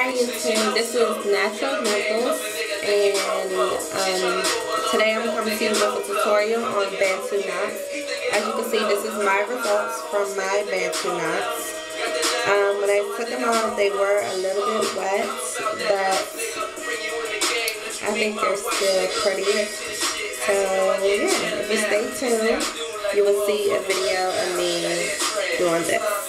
Hi YouTube, this is Natural Knuckles and um, today I'm coming to you with a tutorial on Bantu knots. As you can see this is my results from my Bantu knots. Um, when I took them off they were a little bit wet but I think they're still pretty. So yeah, if you stay tuned you will see a video of me doing this.